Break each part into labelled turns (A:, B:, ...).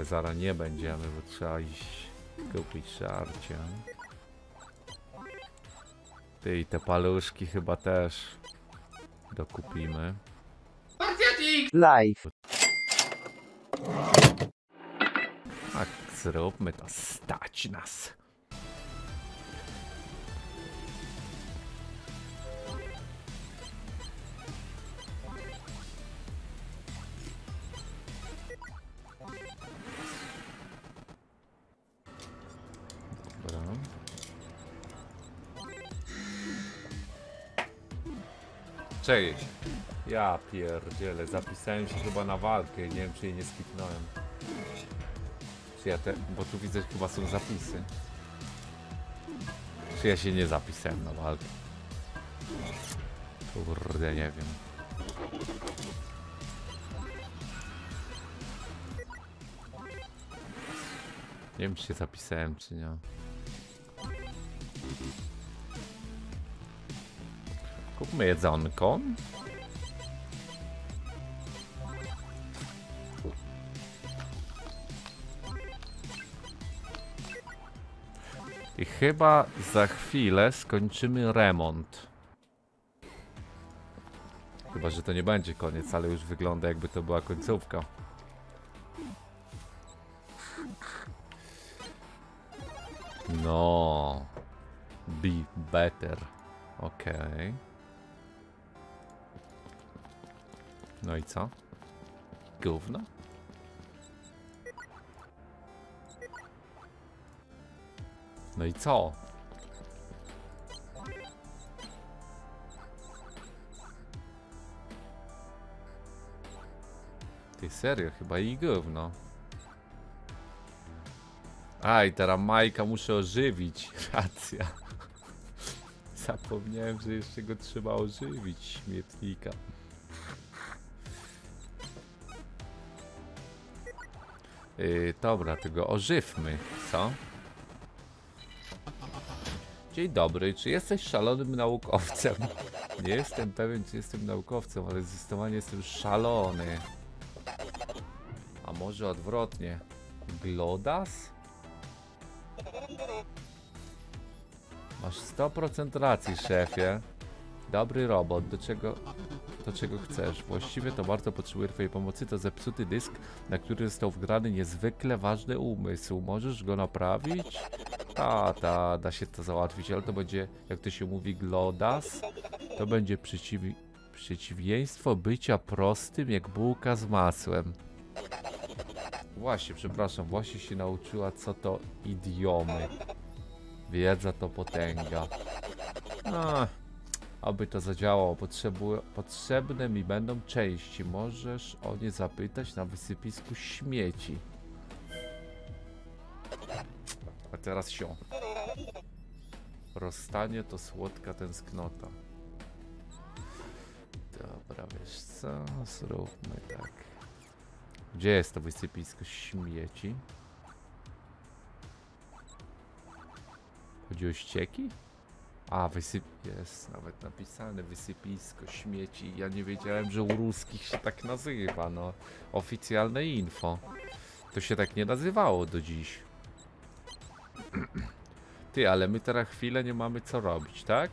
A: Ale zaraz nie będziemy, bo trzeba iść kupić żarcie. Ty i te paluszki chyba też dokupimy.
B: Live.
A: Tak, zróbmy to. Stać nas. Cześć. Ja pierdzielę, zapisałem się chyba na walkę, nie wiem czy jej nie skipnąłem. Czy ja te, bo tu widzę chyba są zapisy. Czy ja się nie zapisałem na walkę? Kurde, nie wiem. Nie wiem czy się zapisałem czy nie. Kupmy jedzonko. I chyba za chwilę skończymy remont. Chyba, że to nie będzie koniec, ale już wygląda jakby to była końcówka. No. Be better. Okej. No i co? Gówno? No i co? Ty serio, chyba i gówno. A i teraz Majka muszę ożywić. Racja. Zapomniałem, że jeszcze go trzeba ożywić, śmietnika. Yy, dobra, tego ożywmy, co? Dzień dobry, czy jesteś szalonym naukowcem? Nie jestem pewien, czy jestem naukowcem, ale zdecydowanie jestem szalony. A może odwrotnie? Glodas? Masz 100% racji, szefie. Dobry robot, do czego, do czego chcesz? Właściwie to bardzo potrzebuję twojej pomocy. To zepsuty dysk, na który został wgrany niezwykle ważny umysł. Możesz go naprawić? Ta, ta, da się to załatwić, ale to będzie, jak to się mówi, glodas. To będzie przeciw, przeciwieństwo bycia prostym jak bułka z masłem. Właśnie, przepraszam, właśnie się nauczyła, co to idiomy. Wiedza to potęga. No, aby to zadziałało, potrzebu- potrzebne mi będą części. Możesz o nie zapytać na wysypisku śmieci. A teraz się. Rozstanie to słodka tęsknota. Dobra, wiesz co? Zróbmy tak. Gdzie jest to wysypisko śmieci? Chodzi o ścieki? A, wysyp... Jest nawet napisane wysypisko śmieci. Ja nie wiedziałem, że u ruskich się tak nazywa, no. Oficjalne info. To się tak nie nazywało do dziś. Ty, ale my teraz chwilę nie mamy co robić, tak?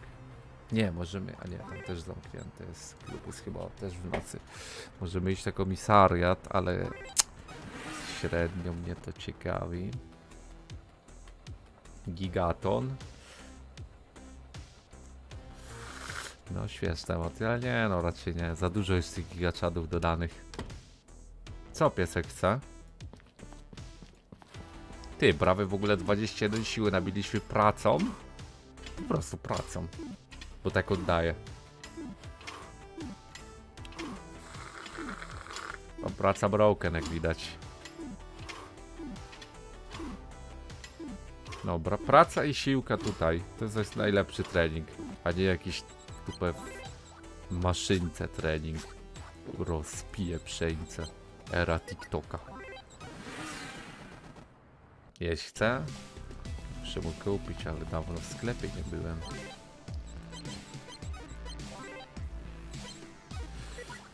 A: Nie, możemy, a nie, tam też zamknięte jest, klub jest chyba też w nocy. Możemy iść na komisariat, ale średnio mnie to ciekawi. Gigaton. No świeży temat, ale nie no raczej nie, za dużo jest tych gigaczadów dodanych. Co piesek chce? Ty, prawie w ogóle 21 siły nabiliśmy pracą. Po prostu pracą. Bo tak oddaję. No, praca broken, jak widać. Dobra, praca i siłka tutaj. To jest najlepszy trening, a nie jakiś tupę w maszynce trening. Rozpije przeńce. Era TikToka. Jeść chcę? Muszę mu kupić, ale dawno w sklepie nie byłem.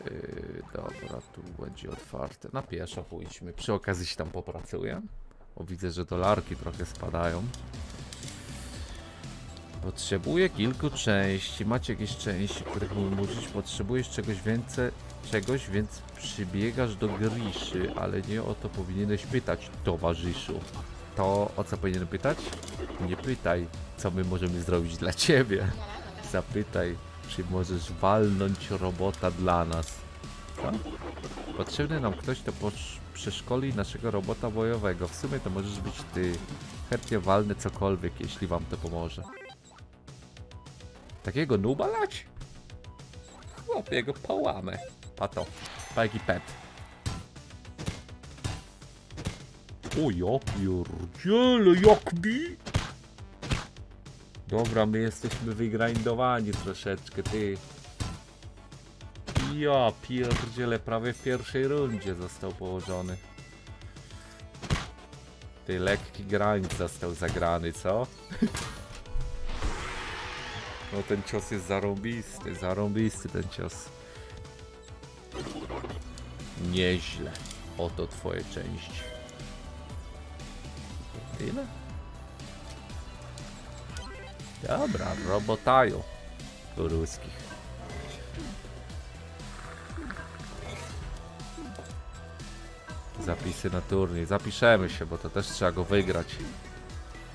A: Yy, Dobra, tu będzie otwarte. Na pieszo pójdźmy. Przy okazji się tam popracuję. Bo widzę, że dolarki trochę spadają. Potrzebuję kilku części. Macie jakieś części, których mógł użyć? Potrzebujesz czegoś więcej, czegoś, więc przybiegasz do Griszy, ale nie o to powinieneś pytać, towarzyszu. To o co powinienem pytać? Nie pytaj, co my możemy zrobić dla ciebie. Zapytaj, czy możesz walnąć robota dla nas. Co? Potrzebny nam ktoś, kto przeszkoli naszego robota bojowego. W sumie to możesz być ty. Chętnie walnę cokolwiek, jeśli wam to pomoże. Takiego nuba lać? Chłopie, go połamę. Pato. Pajki pet. O ja pierdziele, jak bi? Dobra, my jesteśmy wygrindowani troszeczkę, ty. Ja pierdziele, prawie w pierwszej rundzie został położony. Ty, lekki grind został zagrany, co? No ten cios jest zarąbisty, zarąbisty ten cios. Nieźle. Oto twoje części. Tyle? Dobra, robotają. Ruskich. Zapisy na turniej. Zapiszemy się, bo to też trzeba go wygrać.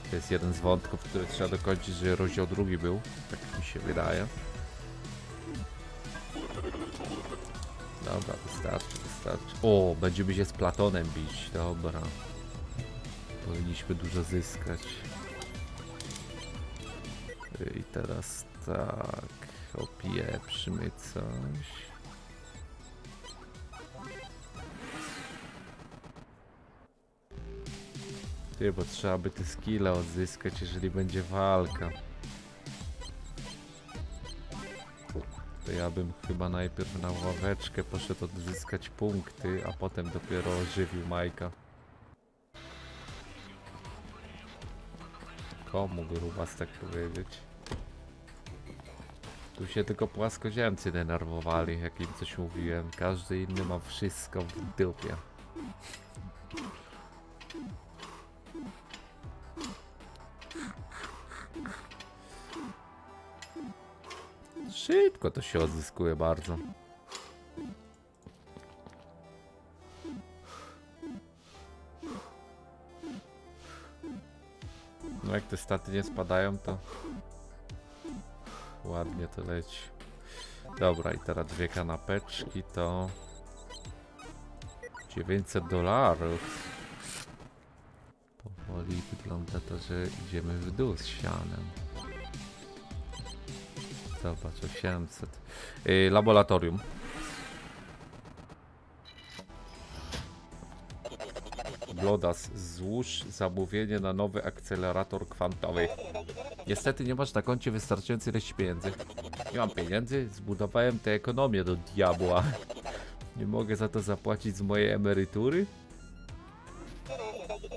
A: To jest jeden z wątków, który trzeba dokończyć, że rozdział drugi był. Tak mi się wydaje. Dobra, wystarczy, wystarczy. O, będziemy się z Platonem bić. Dobra. Powinniśmy dużo zyskać. I teraz tak. Opieprzymy coś. Ty, bo trzeba by te skille odzyskać, jeżeli będzie walka. To ja bym chyba najpierw na ławeczkę poszedł odzyskać punkty, a potem dopiero ożywił Majka. Komu grubas tak powiedzieć? Tu się tylko płaskoziemcy denerwowali, jak im coś mówiłem. Każdy inny ma wszystko w dupie. Szybko to się odzyskuje bardzo. No jak te staty nie spadają, to ładnie to leci. Dobra, i teraz dwie kanapeczki to 900 dolarów. Powoli wygląda to, że idziemy w dół z sianem. Zobacz, 800. Yy, laboratorium. Blodas, złóż zamówienie na nowy akcelerator kwantowy. Niestety nie masz na koncie wystarczającej ilości pieniędzy. Nie mam pieniędzy, zbudowałem tę ekonomię do diabła. Nie mogę za to zapłacić z mojej emerytury?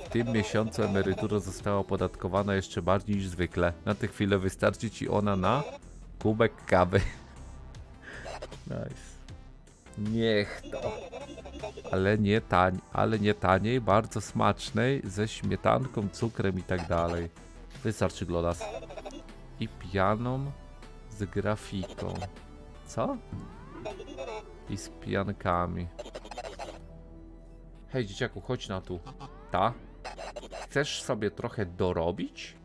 A: W tym miesiącu emerytura została opodatkowana jeszcze bardziej niż zwykle. Na tę chwilę wystarczy ci ona na kubek kawy. Nice. Niech to. Ale nie tań, ale nie taniej, bardzo smacznej, ze śmietanką, cukrem i tak dalej. Wystarczy glodas. I pianą z grafiką. Co? I z piankami. Hej dzieciaku, chodź na tu. Ta? Chcesz sobie trochę dorobić?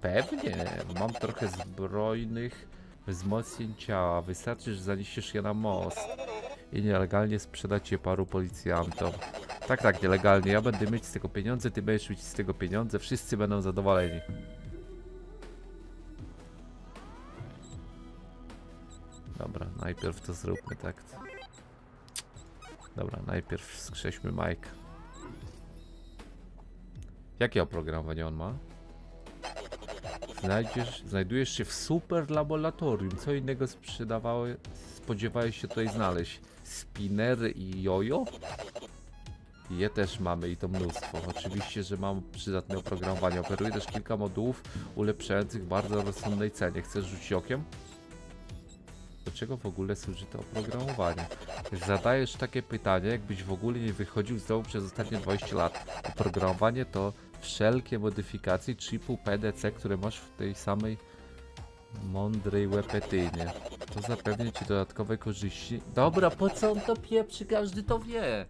A: Pewnie. Mam trochę zbrojnych wzmocnień ciała. Wystarczy, że zaniesiesz je na most i nielegalnie sprzedać je paru policjantom. Tak, tak, nielegalnie. Ja będę mieć z tego pieniądze, ty będziesz mieć z tego pieniądze, wszyscy będą zadowoleni. Dobra, najpierw to zróbmy tak. Dobra, najpierw skrześmy Mike. Jakie oprogramowanie on ma? Znajdziesz, znajdujesz się w super laboratorium. Co innego spodziewałeś się tutaj znaleźć? Spinery i jojo? Je też mamy i to mnóstwo. Oczywiście, że mam przydatne oprogramowanie. Oferuję też kilka modułów ulepszających bardzo rozsądnej cenie. Chcesz rzucić okiem? czego w ogóle służy to oprogramowanie? Zadajesz takie pytanie, jakbyś w ogóle nie wychodził z domu przez ostatnie 20 lat. Oprogramowanie to wszelkie modyfikacje chipu PDC, które masz w tej samej mądrej łepetynie. To zapewni ci dodatkowe korzyści. Dobra, po co on to pieprzy? Każdy to wie.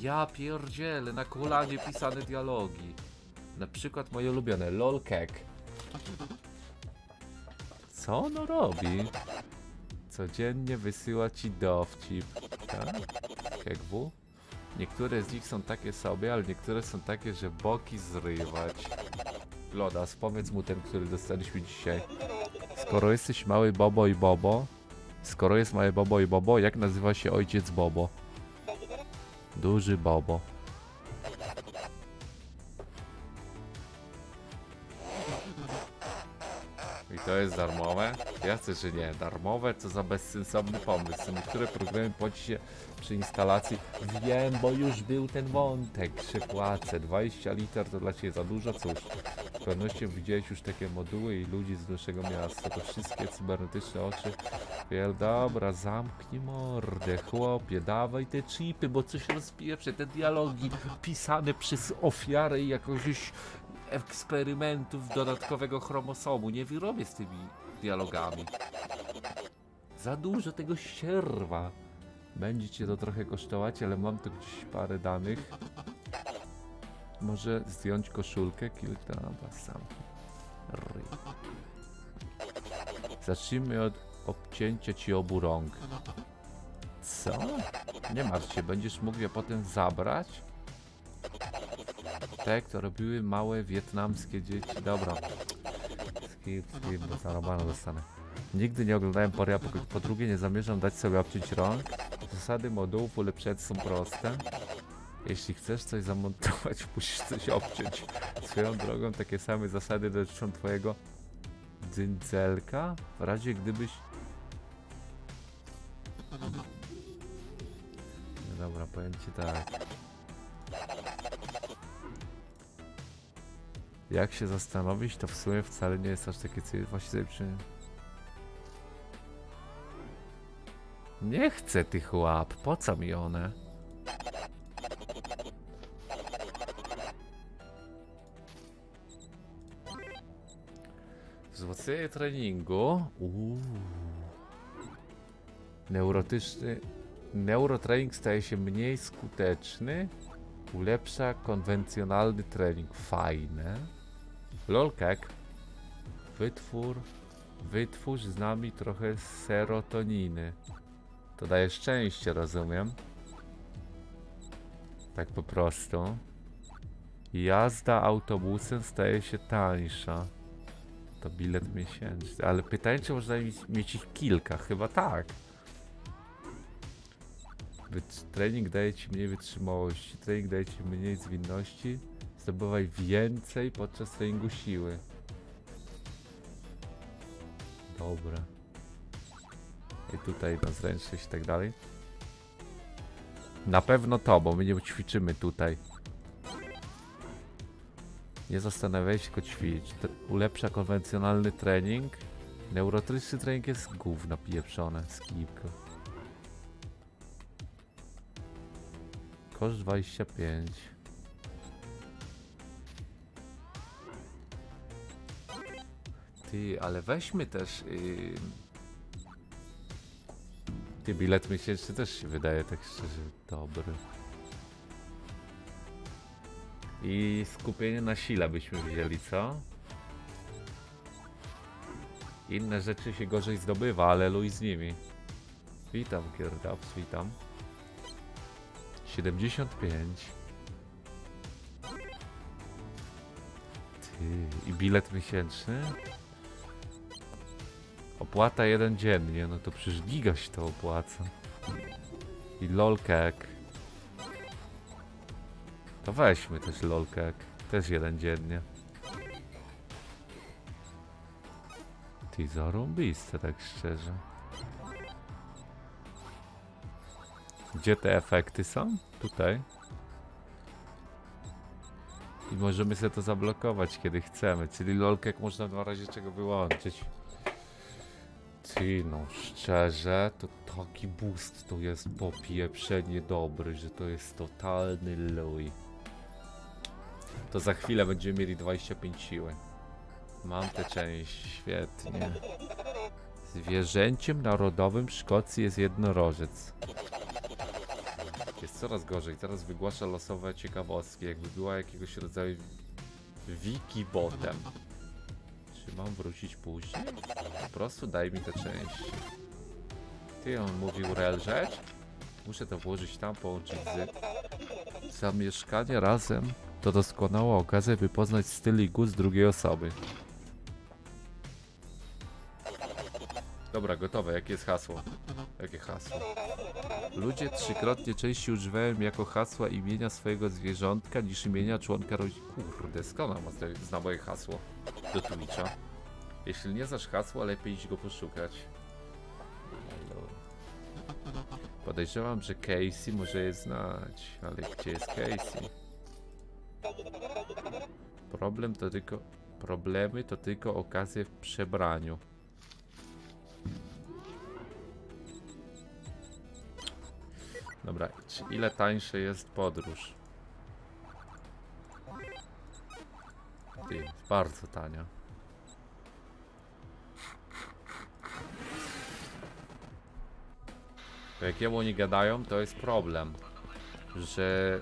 A: Ja pierdzielę, na kolanie pisane dialogi. Na przykład moje ulubione lolkek. Co ono robi? Codziennie wysyła ci dowcip. Tak? KGW? Niektóre z nich są takie sobie, ale niektóre są takie, że boki zrywać. Lodas, powiedz mu ten, który dostaliśmy dzisiaj. Skoro jesteś mały Bobo i Bobo, skoro jest mały Bobo i Bobo, jak nazywa się ojciec Bobo? Duży Bobo. I to jest darmowe? Ja chcę, że nie. Darmowe, co za bezsensowny pomysł. Niektóre programy płaci się przy instalacji. Wiem, bo już był ten wątek, że płacę. 20 liter to dla Ciebie za dużo? Cóż, z pewnością widziałeś już takie moduły i ludzi z naszego miasta. To wszystkie cybernetyczne oczy. Wiel, dobra, zamknij mordę, chłopie, dawaj te chipy, bo coś rozpieprze, te dialogi pisane przez ofiarę jakiegoś eksperymentów dodatkowego chromosomu. Nie wyrobię z tymi dialogami. Za dużo tego sierwa. Będzie cię to trochę kosztować, ale mam tu gdzieś parę danych. Może zdjąć koszulkę, kilka sam. Zacznijmy od obcięcia ci obu rąk. Co? Nie martw się, będziesz mógł je potem zabrać? Te, które były małe wietnamskie dzieci. Dobra. Skip, skip, bo zarobano dostanę. Nigdy nie oglądałem Poria, po, po drugie nie zamierzam dać sobie obciąć rąk. Zasady modułów ulepszać są proste. Jeśli chcesz coś zamontować, musisz coś obciąć. Swoją drogą takie same zasady dotyczą twojego dzyndzelka. W razie gdybyś... No dobra, powiem ci tak. Jak się zastanowić, to w sumie wcale nie jest aż takie cel. Właśnie sobie. Nie chcę tych łap, po co mi one? Wzmocnienie treningu. Neurotyczny. Neurotrening staje się mniej skuteczny. Ulepsza konwencjonalny trening. Fajne. Lolkek. Wytwór. Wytwórz z nami trochę serotoniny. To daje szczęście, rozumiem. Tak po prostu. Jazda autobusem staje się tańsza. To bilet miesięczny. Ale pytanie, czy można mieć, mieć ich kilka? Chyba tak. Trening daje ci mniej wytrzymałości, trening daje ci mniej zwinności. Zdobywaj więcej podczas treningu siły. Dobra. I tutaj na zręczność i tak dalej. Na pewno to, bo my nie ćwiczymy tutaj. Nie zastanawiaj się, tylko ćwicz. Ulepsza konwencjonalny trening. Neurotryczny trening jest gówno pieprzone. Skipko. Koszt 25. Ty, ale weźmy też. Yy... Ty, bilet miesięczny też się wydaje tak szczerze dobry. I skupienie na sile byśmy wzięli, co? Inne rzeczy się gorzej zdobywa, ale luj z nimi. Witam, Kierdaps, witam. 75. Ty, i bilet miesięczny? Opłata jeden dziennie, no to przecież giga się to opłaca. I lolkek. To weźmy też lolkek. Też jeden dziennie. Ty zarąbiste, tak szczerze. Gdzie te efekty są? Tutaj. I możemy sobie to zablokować, kiedy chcemy. Czyli lolkek można w razie czego wyłączyć. Ty no, szczerze, to taki boost to jest popieprzenie dobry, że to jest totalny luj. To za chwilę będziemy mieli 25 siły. Mam tę część, świetnie. Zwierzęciem narodowym Szkocji jest jednorożec. Jest coraz gorzej, teraz wygłasza losowe ciekawostki, jakby była jakiegoś rodzaju wikibotem. Czy mam wrócić później? Po prostu daj mi tę część. Ty, on mówił real rzecz? Muszę to włożyć tam, połączyć z... Zamieszkanie razem to doskonała okazja, by poznać styl i gust drugiej osoby. Dobra, gotowe. Jakie jest hasło? Jakie hasło? Ludzie trzykrotnie częściej używają jako hasła imienia swojego zwierzątka niż imienia członka rodziny. Kurde, skąd zna- moje hasło do Twitcha? Jeśli nie znasz hasła, lepiej iść go poszukać. Podejrzewam, że Casey może je znać, ale gdzie jest Casey? Problem to tylko... Problemy to tylko okazje w przebraniu. Dobra, ile tańsze jest podróż? Ty, bardzo tania. Jak jemu oni gadają, to jest problem. Że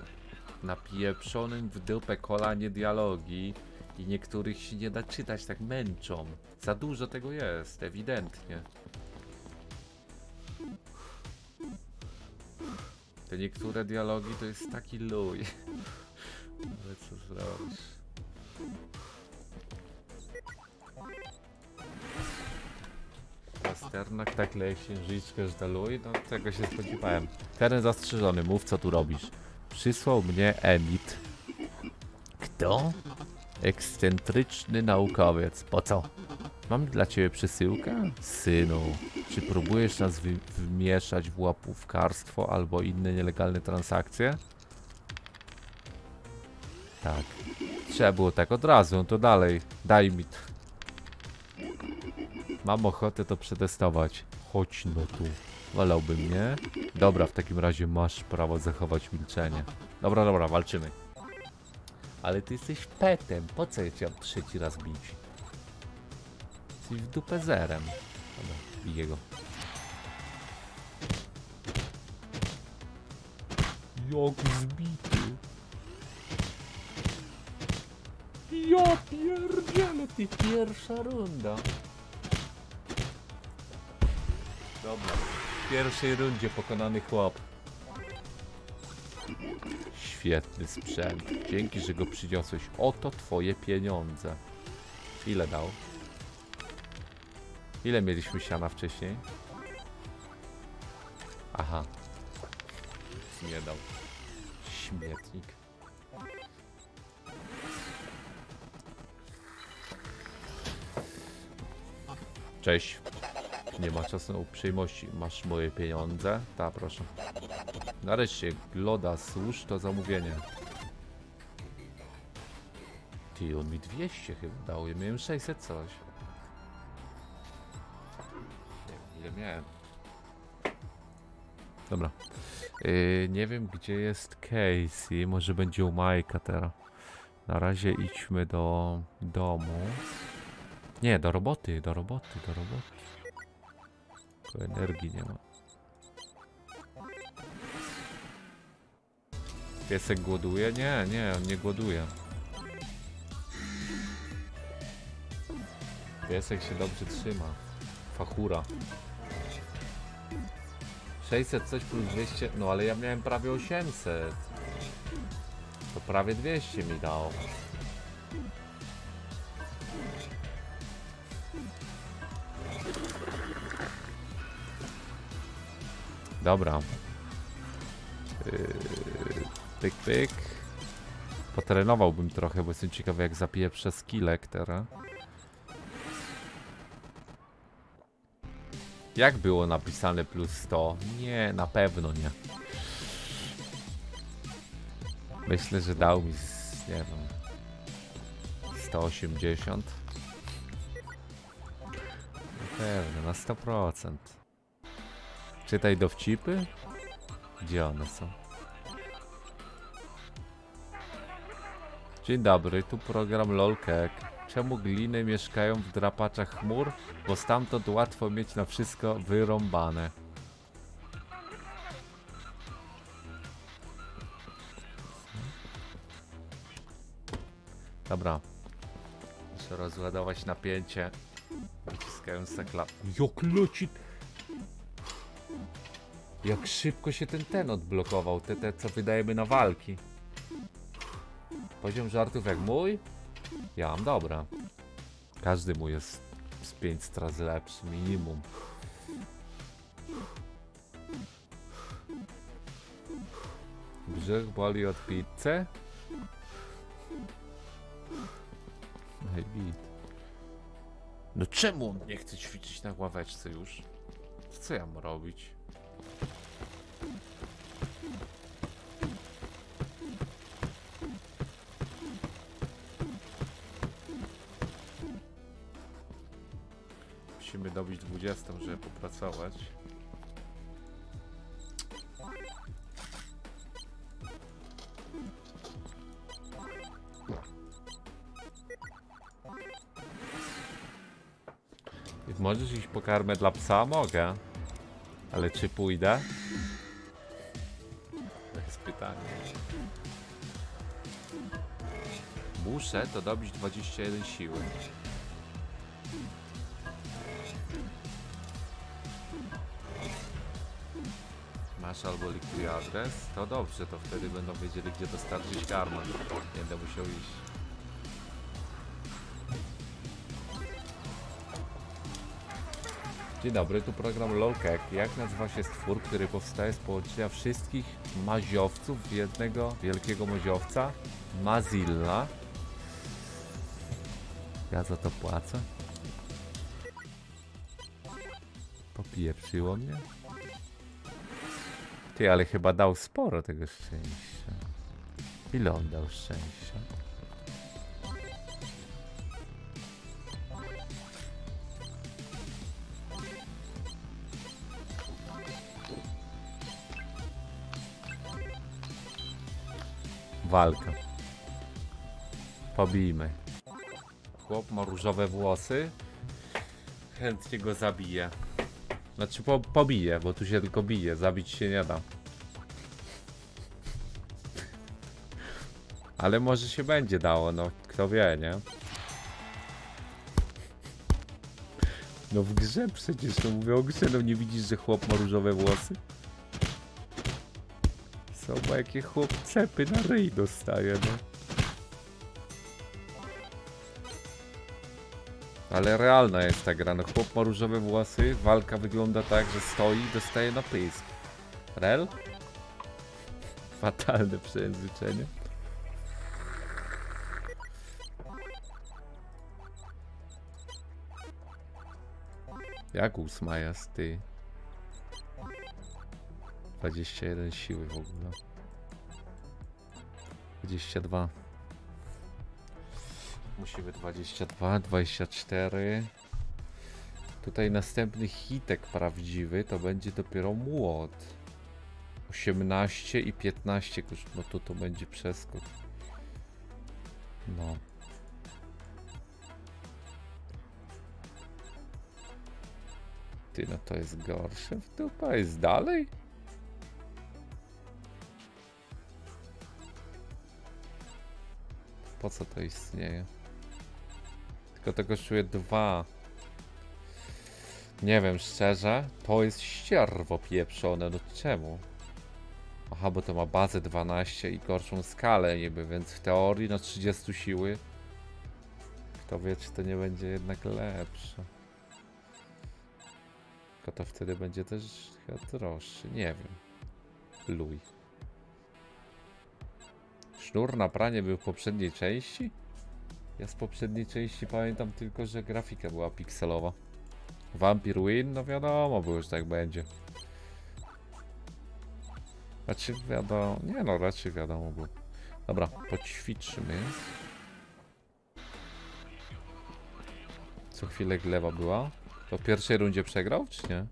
A: na pieprzonym w dupę kolanie dialogi i niektórych się nie da czytać, tak męczą. Za dużo tego jest, ewidentnie. Te niektóre dialogi to jest taki luj. Ale co zrobisz? Pasternak tak leje księżniczkę, że luj? No tego się spodziewałem. Teren zastrzeżony, mów co tu robisz. Przysłał mnie Emit. Kto? Ekscentryczny naukowiec. Po co? Mam dla ciebie przesyłkę? Synu, czy próbujesz nas wy wmieszać w łapówkarstwo albo inne nielegalne transakcje? Tak. Trzeba było tak od razu, no to dalej. Daj mi to. Mam ochotę to przetestować. Chodź no tu. Wolałbym, nie? Dobra, w takim razie masz prawo zachować milczenie. Dobra, dobra, walczymy. Ale ty jesteś petem. Po co ja cię trzeci raz bić? Jesteś w dupę zerem. Dobra, biję go. Jak zbity. Ja pierdzielę, ty pierwsza runda. Dobra. W pierwszej rundzie pokonany chłop. Świetny sprzęt. Dzięki, że go przyniosłeś. Oto twoje pieniądze. Ile dał? Ile mieliśmy siana wcześniej? Aha. Nie dał. Śmietnik. Cześć. Nie ma czasu na uprzejmości. Masz moje pieniądze? Ta, proszę. Nareszcie, Gloda, służ to zamówienie. Ty, on mi 200 chyba dał. Ja miałem 600 coś. Wiem, miałem. Dobra. Yy, nie wiem, gdzie jest Casey. Może będzie u Majka teraz. Na razie idźmy do domu. Nie, do roboty, do roboty, do roboty. Tu energii nie ma. Piesek głoduje? Nie, nie, on nie głoduje. Piesek się dobrze trzyma. Fachura. 600 coś plus 200, no ale ja miałem prawie 800. To prawie 200 mi dało. Dobra. Yy, pyk, pyk. Potrenowałbym trochę, bo jestem ciekawy jak zapiję przez kilek teraz. Jak było napisane plus 100? Nie, na pewno nie. Myślę, że dał mi, z, nie wiem, 180. Pewnie, na 100%. Czytaj dowcipy? Gdzie one są? Dzień dobry, tu program LOLKEK. Czemu gliny mieszkają w drapaczach chmur? Bo stamtąd łatwo mieć na wszystko wyrąbane. Dobra. Muszę rozładować napięcie. Naciskając na klap. Jak leci! Jak szybko się ten ten odblokował, te, te co wydajemy na walki. Poziom żartów jak mój? Ja mam dobra. Każdy mój jest z 5 razy lepszy, minimum. Brzeg boli od pizzy? Hej, bit. No czemu on nie chce ćwiczyć na ławeczce już? Co ja mam robić? 20, żeby popracować. Możesz iść po karmę dla psa? Mogę. Ale czy pójdę? To jest pytanie. Muszę to dobić 21 siły. Masz albo likwiduj adres? To dobrze, to wtedy będą wiedzieli gdzie dostarczyć karmę. Nie będę musiał iść. Dzień dobry, tu program LOLKEK. Jak nazywa się stwór, który powstaje z połączenia wszystkich maziowców w jednego wielkiego maziowca? Mazilla. Ja za to płacę. Popieprzyło mnie. Ty, ale chyba dał sporo tego szczęścia. Ile on dał szczęścia? Walka. Pobijmy. Chłop ma różowe włosy. Chętnie go zabiję. Znaczy po, pobiję, bo tu się tylko bije. Zabić się nie da. Ale może się będzie dało, no kto wie, nie? No w grze przecież, no mówię o grze, no nie widzisz, że chłop ma różowe włosy? Zobacz jakie chłop cepy na ryj dostaje, no. Ale realna jest ta gra, no chłop ma różowe włosy, walka wygląda tak, że stoi i dostaje na pysk. Rel? Fatalne przejęzyczenie. Jak ósma jest, ty? 21 siły w ogóle. 22. Musimy 22, 24. Tutaj następny hitek prawdziwy to będzie dopiero młot. 18 i 15 koszt, no to to będzie przeskok. No. Ty, no to jest gorsze w dupa, jest dalej? Po co to istnieje? Tylko to kosztuje dwa. Nie wiem, szczerze. To jest ścierwo pieprzone, no czemu? Aha, bo to ma bazę 12 i gorszą skalę niby, więc w teorii na 30 siły. Kto wie, czy to nie będzie jednak lepsze. Tylko to wtedy będzie też chyba droższy, nie wiem. Luj. Sznur na pranie był w poprzedniej części? Ja z poprzedniej części pamiętam tylko, że grafika była pikselowa. Vampir Win? No wiadomo, było, że tak będzie. Znaczy wiadomo, nie no, raczej wiadomo było. Dobra, poćwiczymy. Co chwilę gleba była. To w pierwszej rundzie przegrał, czy nie?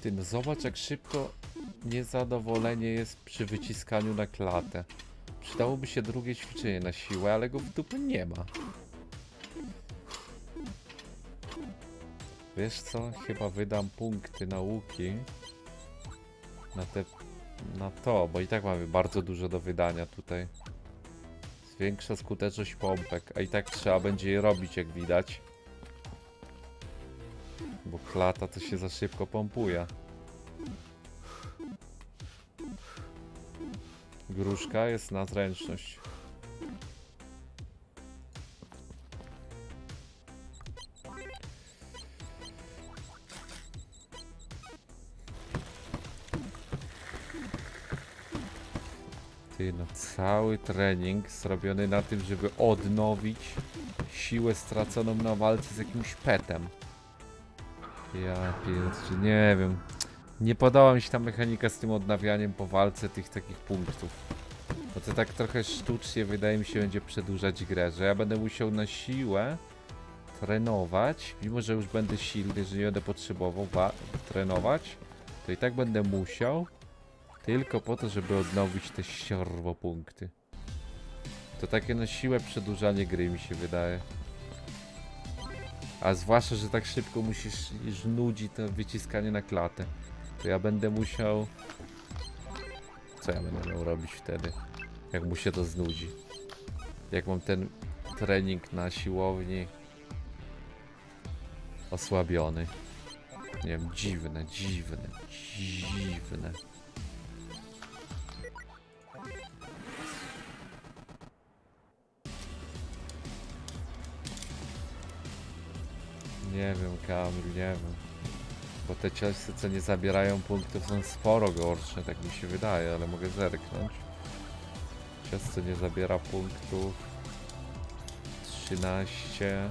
A: Ty, no zobacz jak szybko niezadowolenie jest przy wyciskaniu na klatę. Przydałoby się drugie ćwiczenie na siłę, ale go w dupę nie ma. Wiesz co? Chyba wydam punkty nauki na te na to, bo i tak mamy bardzo dużo do wydania tutaj. Zwiększa skuteczność pompek, a i tak trzeba będzie je robić, jak widać. Bo klata to się za szybko pompuje. Gruszka jest na zręczność. Ty, no cały trening zrobiony na tym, żeby odnowić siłę straconą na walce z jakimś petem. Ja pierdzie, nie wiem. Nie podoba mi się ta mechanika z tym odnawianiem po walce tych takich punktów. Bo to tak trochę sztucznie wydaje mi się będzie przedłużać grę, że ja będę musiał na siłę trenować, mimo że już będę silny, że nie będę potrzebował wa- trenować, to i tak będę musiał tylko po to, żeby odnowić te ściorwo punkty. To takie na siłę przedłużanie gry mi się wydaje. A zwłaszcza, że tak szybko musisz, już nudzi to wyciskanie na klatę. To ja będę musiał... Co ja będę miał robić wtedy? Jak mu się to znudzi? Jak mam ten trening na siłowni osłabiony? Nie wiem, dziwne, dziwne, dziwne. Nie wiem, Kamil, nie wiem. Bo te ciosy, co nie zabierają punktów, są sporo gorsze, tak mi się wydaje, ale mogę zerknąć. Cios, co nie zabiera punktów. 13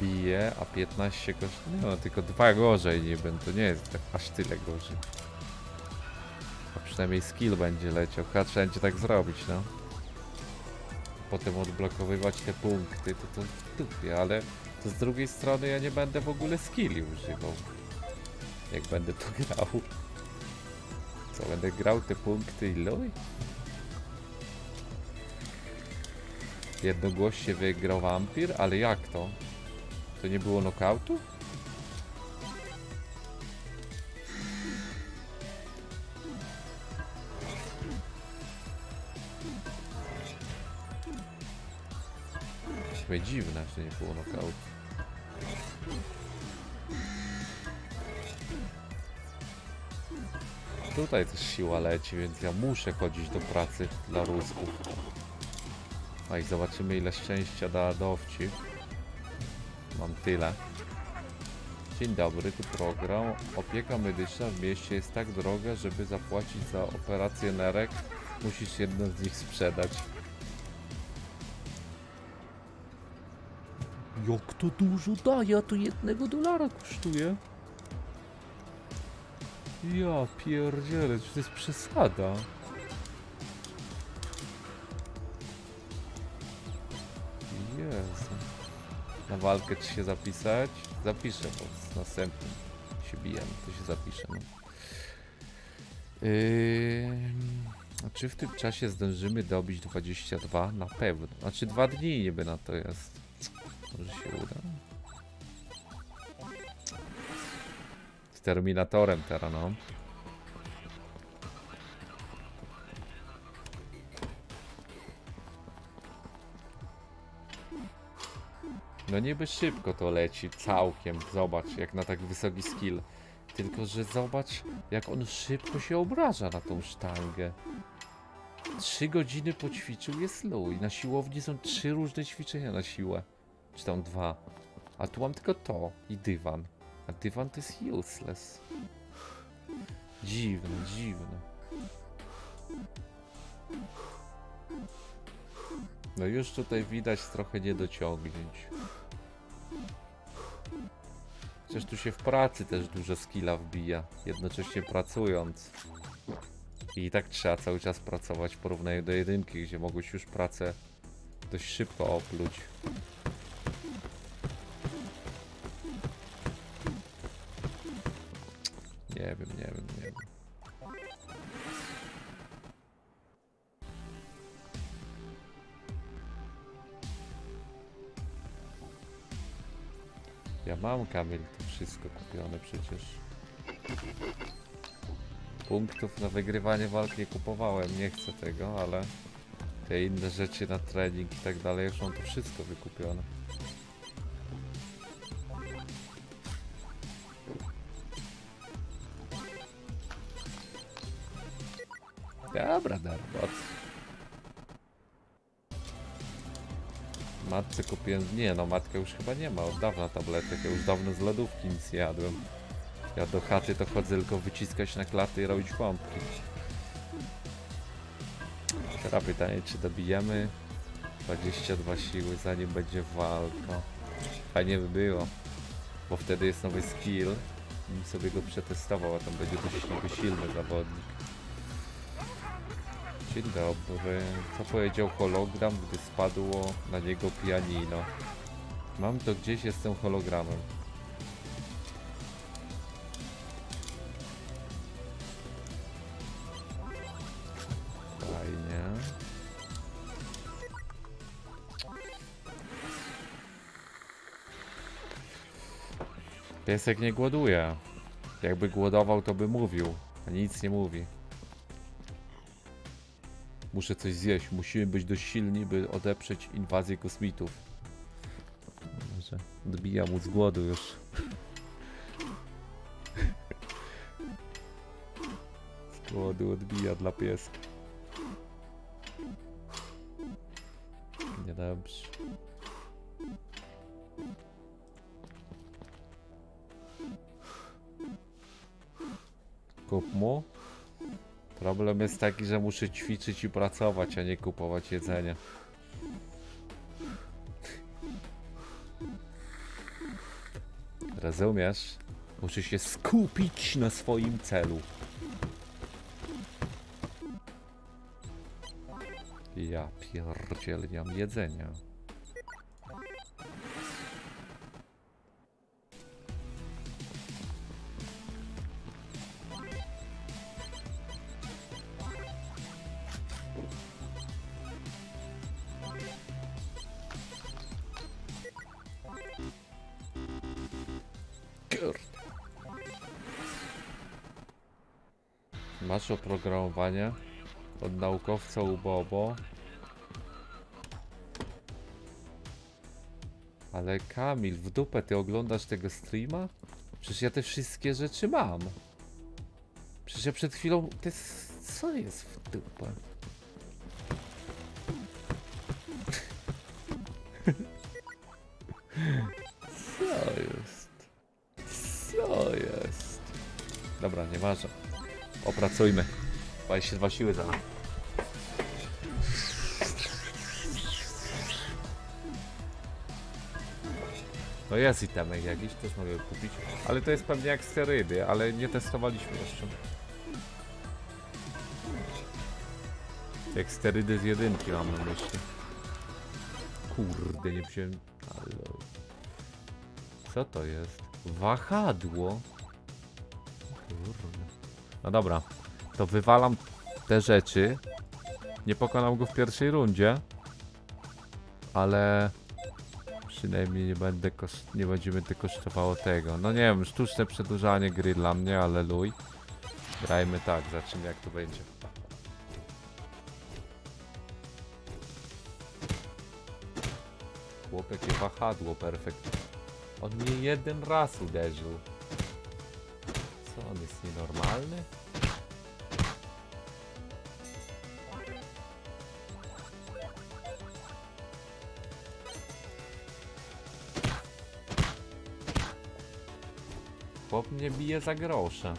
A: bije, a 15 kosztuje. No, tylko dwa gorzej będą. To nie jest tak aż tyle gorzej. A przynajmniej skill będzie leciał. Chyba trzeba będzie tak zrobić, no. Potem odblokowywać te punkty, to to w dupie, ale to z drugiej strony ja nie będę w ogóle skilli używał. Jak będę to grał. Co, będę grał te punkty i luj? Jednogłośnie wygrał wampir, ale jak to? To nie było sumie dziwne, że nie było knockoutu. Tutaj też siła leci, więc ja muszę chodzić do pracy dla Rusków. A i zobaczymy ile szczęścia da dowcip. Mam tyle. Dzień dobry, tu program. Opieka medyczna w mieście jest tak droga, żeby zapłacić za operację nerek, musisz jedno z nich sprzedać. Jak to dużo daje, a to jednego dolara kosztuje. Ja pierdzielę, czy to jest przesada? Jezu. Na walkę czy się zapisać? Zapiszę, bo z następnym się bijemy, to się zapiszę. No. Yy, czy w tym czasie zdążymy dobić 22? Na pewno. Znaczy dwa dni niby na to jest. Może się uda. Terminatorem teraz, no. No niby szybko to leci, całkiem. Zobacz, jak na tak wysoki skill. Tylko, że zobacz, jak on szybko się obraża na tą sztangę. Trzy godziny poćwiczył, jest luj. Na siłowni są trzy różne ćwiczenia na siłę. Czy tam dwa. A tu mam tylko to i dywan. A dywan to jest useless. Dziwne, dziwne. No już tutaj widać trochę niedociągnięć. Chociaż tu się w pracy też dużo skilla wbija, jednocześnie pracując. I tak trzeba cały czas pracować w porównaniu do jedynki, gdzie mogłeś już pracę dość szybko opluć. Nie wiem, nie wiem, nie wiem. Ja mam Kamil, to wszystko kupione przecież. Punktów na wygrywanie walk nie kupowałem, nie chcę tego, ale te inne rzeczy na trening i tak dalej, już mam to wszystko wykupione. Dobra. Matce kupiłem. Nie no, matka już chyba nie ma od dawna tabletek. Ja już dawno z lodówki nic jadłem. Ja do chaty to chodzę tylko wyciskać na klaty i robić pompki. Teraz pytanie, czy dobijemy 22 siły zanim będzie walka. Fajnie by było, bo wtedy jest nowy skill. Bym sobie go przetestował, a tam będzie dość nowy silny zawodnik. Dzień dobry. Co powiedział hologram, gdy spadło na niego pianino? Mam to gdzieś, jestem hologramem. Fajnie. Piesek nie głoduje. Jakby głodował, to by mówił, nic nie mówi. Muszę coś zjeść. Musimy być dość silni, by odeprzeć inwazję kosmitów. Może odbija mu z głodu już. Z głodu odbija dla pieska. Niedobrze. Kup mu. Problem jest taki, że muszę ćwiczyć i pracować, a nie kupować jedzenia. Rozumiesz? Muszę się skupić na swoim celu. Ja pierdziel, nie mam jedzenia. Oprogramowanie od naukowca Ubobo. Ale Kamil, w dupę ty oglądasz tego streama? Przecież ja te wszystkie rzeczy mam. Przecież ja przed chwilą... Jest... Co jest w dupę? Co jest? Co jest? Dobra, nieważne. Opracujmy. 22 siły za nami. No jest itemek jakiś, też mogę kupić. Ale to jest pewnie jak sterydy, ale nie testowaliśmy jeszcze. Jak sterydy z jedynki mam na myśli. Kurde, nie wziąłem... Co to jest? Wahadło? Kurde. No dobra, to wywalam te rzeczy. Nie pokonał go w pierwszej rundzie. Ale przynajmniej nie będę nie będziemy to kosztowało tego. No nie wiem, sztuczne przedłużanie gry dla mnie, ale luj. Grajmy tak, zobaczymy jak to będzie. Chłopek je wahadło, perfekt. On mnie jeden raz uderzył. Co, on jest nienormalny? Chłop mnie bije za grosze.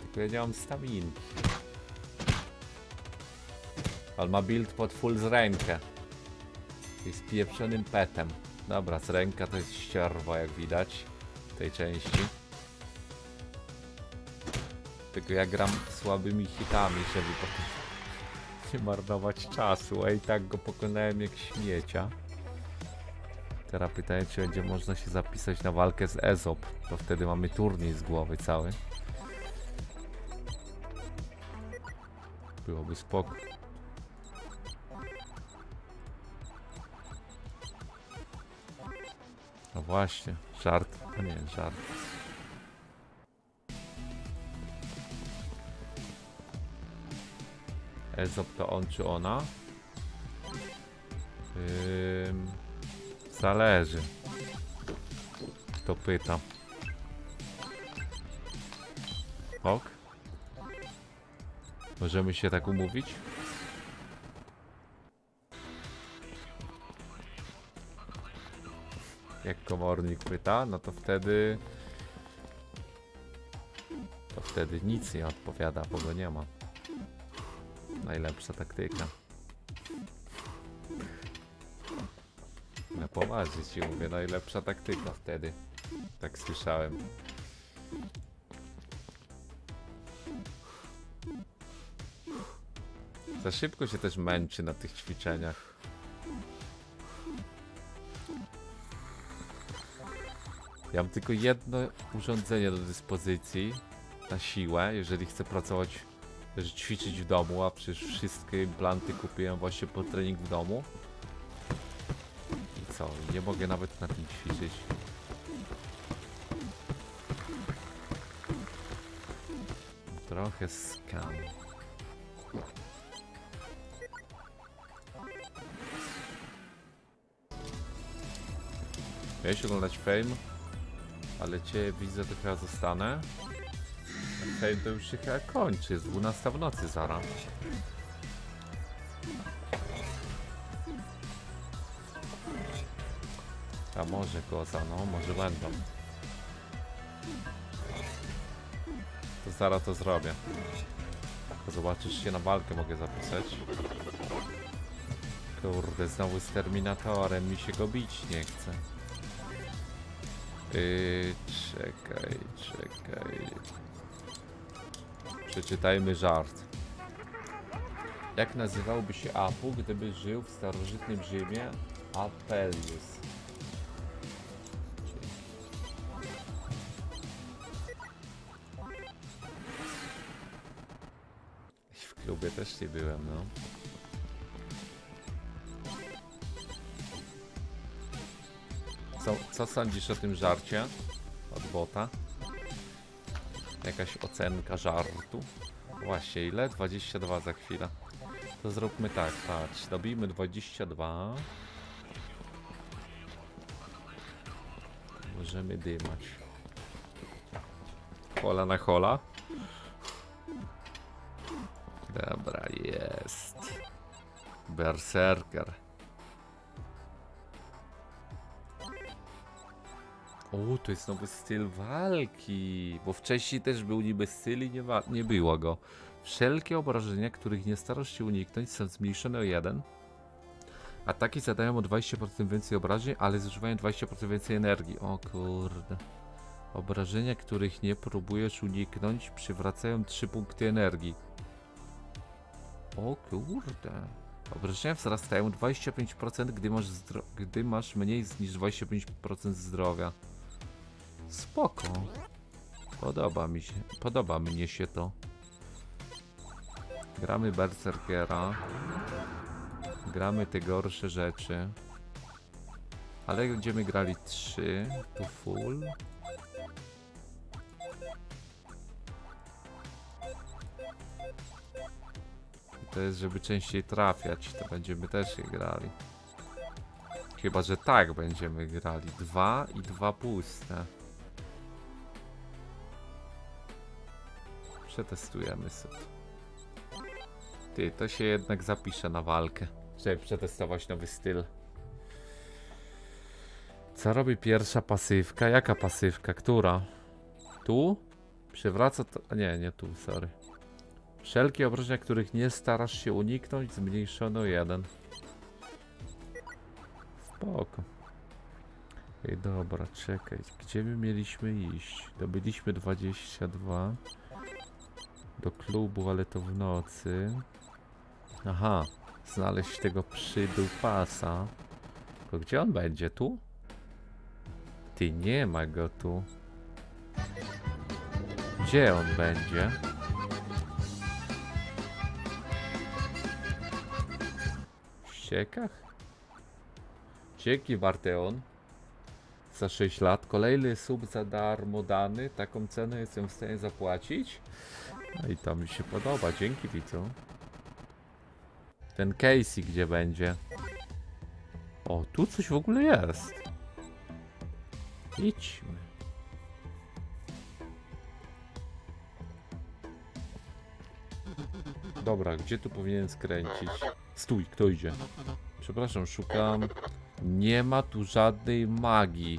A: Tylko ja nie mam staminki. On ma build pod full z rękę. Jest pieprzonym petem. Dobra, z ręka to jest ścierwa, jak widać. W tej części. Tylko ja gram słabymi hitami, żeby potem nie marnować czasu, a i tak go pokonałem jak śmiecia. Teraz pytanie, czy będzie można się zapisać na walkę z Ezop, to wtedy mamy turniej z głowy cały. Byłoby spoko. No właśnie, żart, a nie, żart. Ezop to on czy ona? Zależy. Kto pyta. Ok? Możemy się tak umówić? Jak komornik pyta, no to wtedy... To wtedy nic nie odpowiada, bo go nie ma. Najlepsza taktyka. Poważnie ci mówię, najlepsza taktyka wtedy. Tak słyszałem. Za szybko się też męczy na tych ćwiczeniach. Ja mam tylko jedno urządzenie do dyspozycji na siłę, jeżeli chcę pracować, ćwiczyć w domu, a przecież wszystkie implanty kupiłem właśnie po trening w domu. Co? Nie mogę nawet na tym ćwiczyć. Trochę skam. Miałeś oglądać Fame? Ale cię widzę, to chyba zostanę. Fame to już się chyba kończy, jest 12 w nocy zaraz. A może koza, no może będą. To zaraz to zrobię. Tylko zobaczysz się na walkę mogę zapisać. Kurde, znowu z Terminatorem, mi się go bić nie chce. Yy, czekaj, czekaj. Przeczytajmy żart. Jak nazywałby się Apu, gdyby żył w starożytnym Rzymie Apelius? W klubie też nie byłem, no. Co, co sądzisz o tym żarcie od bota? Jakaś ocenka żartu? Właśnie, ile? 22 za chwilę. To zróbmy tak, patrz, dobijmy 22. Możemy dymać. Hola na hola. Dobra, jest. Berserker. O, to jest nowy styl walki, bo wcześniej też był niby styl i nie, nie było go. Wszelkie obrażenia, których nie starasz się uniknąć są zmniejszone o 1. Ataki zadają o 20% więcej obrażeń, ale zużywają 20% więcej energii. O kurde. Obrażenia, których nie próbujesz uniknąć, przywracają 3 punkty energii. O kurde. Obrażenia wzrastają 25%, gdy masz, gdy masz mniej niż 25% zdrowia. Spoko. Podoba mi się. Podoba mnie się to. Gramy Berserkera. Gramy te gorsze rzeczy. Ale będziemy grali 3, to full. To jest, żeby częściej trafiać, to będziemy też je grali. Chyba, że tak będziemy grali. Dwa i dwa puste. Przetestujemy sobie. Ty, to się jednak zapisze na walkę. Żeby przetestować nowy styl. Co robi pierwsza pasywka? Jaka pasywka? Która? Tu? Przywraca to... Nie, nie tu, sorry. Wszelkie obrażenia, których nie starasz się uniknąć, zmniejszono jeden. Spoko. Ej, dobra, czekaj. Gdzie my mieliśmy iść? Dobyliśmy 22. do klubu, ale to w nocy. Aha, znaleźć tego przydupasa. To gdzie on będzie? Tu? Ty, nie ma go tu. Gdzie on będzie? W ściekach? Dzięki Barteon. Za 6 lat. Kolejny sub za darmo dany. Taką cenę jestem w stanie zapłacić. No i to mi się podoba. Dzięki widzu. Ten Casey gdzie będzie? O, tu coś w ogóle jest. Idźmy. Dobra, gdzie tu powinien skręcić? Stój, kto idzie? Przepraszam, szukam. Nie ma tu żadnej magii.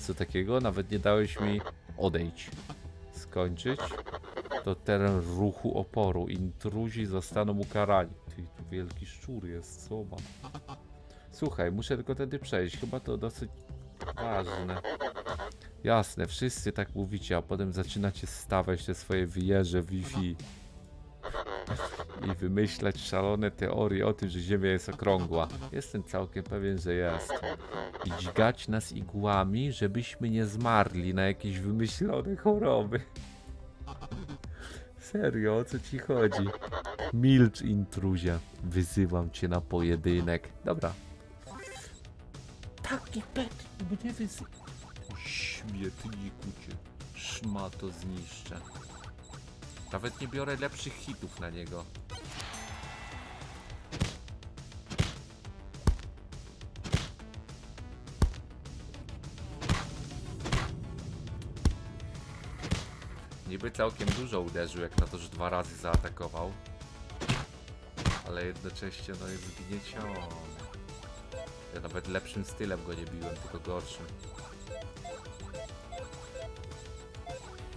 A: Co takiego? Nawet nie dałeś mi odejść. Skończyć? To teren ruchu oporu. Intruzi zostaną ukarani. Ty, tu wielki szczur jest, zobacz. Słuchaj, muszę tylko tędy przejść. Chyba to dosyć ważne. Jasne, wszyscy tak mówicie, a potem zaczynacie stawiać te swoje wieże Wi-Fi i wymyślać szalone teorie o tym, że Ziemia jest okrągła. Jestem całkiem pewien, że jest. I dźgać nas igłami, żebyśmy nie zmarli na jakieś wymyślone choroby. Serio, o co ci chodzi? Milcz, intruzia. Wyzywam cię na pojedynek. Dobra. Taki pet, mnie wyzywa. Śmietniku cię. Szmato zniszczę. Nawet nie biorę lepszych hitów na niego. Niby całkiem dużo uderzył, jak na to, że dwa razy zaatakował. Ale jednocześnie no jest zgnieciony. Ja nawet lepszym stylem go nie biłem, tylko gorszym.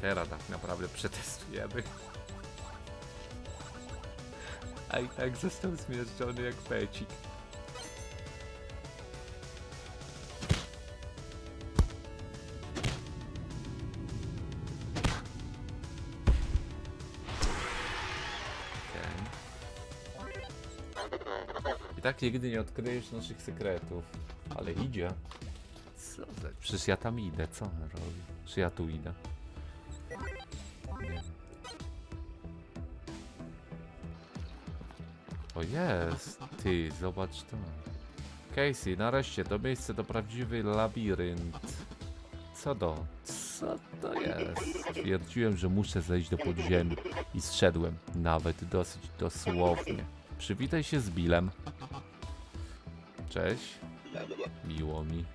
A: Teraz tak naprawdę przetestujemy. A i tak został zmieszczony jak pecik. I tak nigdy nie odkryjesz naszych sekretów. Ale idzie. Co za... Przecież ja tam idę, co on robi? Czy ja tu idę? Jest, ty, zobacz to. Casey, nareszcie, to miejsce to prawdziwy labirynt. Co to? Co to jest? Twierdziłem, że muszę zejść do podziemi i zszedłem, nawet dosyć dosłownie. Przywitaj się z Billem. Cześć. Miło mi.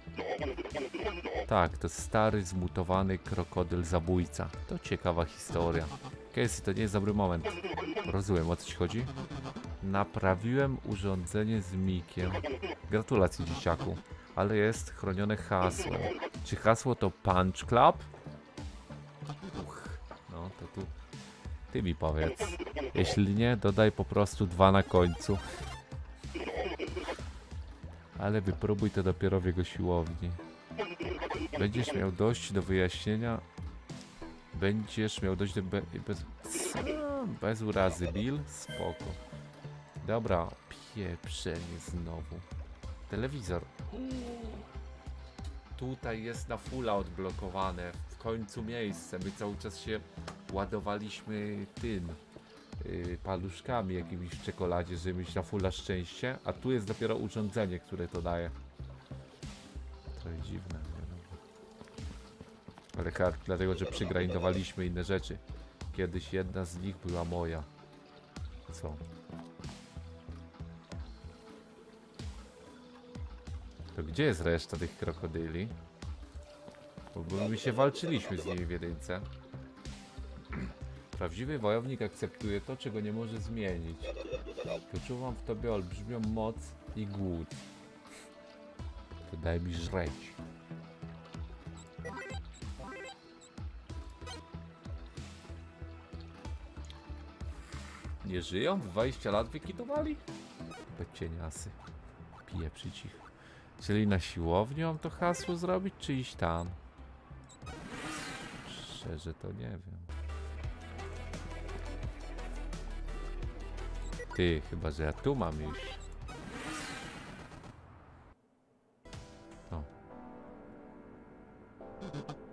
A: Tak, to stary, zmutowany krokodyl zabójca. To ciekawa historia. Casey, to nie jest dobry moment. Rozumiem, o co ci chodzi? Naprawiłem urządzenie z Mikiem. Gratulacje, dzieciaku. Ale jest chronione hasłem. Czy hasło to Punch Club? Uch, no to tu... Ty mi powiedz. Jeśli nie, dodaj po prostu dwa na końcu. Ale wypróbuj to dopiero w jego siłowni. Będziesz miał dość do wyjaśnienia. Będziesz miał dość do be, bez, bez urazy, Bill? Spoko. Dobra, pieprzenie znowu. Telewizor. Tutaj jest na fulla odblokowane. W końcu miejsce. My cały czas się ładowaliśmy tym yy, paluszkami jakimiś w czekoladzie, żeby mieć na fulla szczęście. A tu jest dopiero urządzenie, które to daje. To jest dziwne. Ale tak, dlatego, że przygrindowaliśmy inne rzeczy. Kiedyś jedna z nich była moja. Co? To gdzie jest reszta tych krokodyli? Bo my się walczyliśmy z nimi w jedynce. Prawdziwy wojownik akceptuje to, czego nie może zmienić. Wyczuwam w tobie olbrzymią moc i głód. To daj mi żreć. Nie żyją? W 20 lat wykitowali? Becieniasy. Pieprzyć ich. Czyli na siłownię mam to hasło zrobić, czy iść tam? Szczerze to nie wiem. Ty, chyba że ja tu mam iść.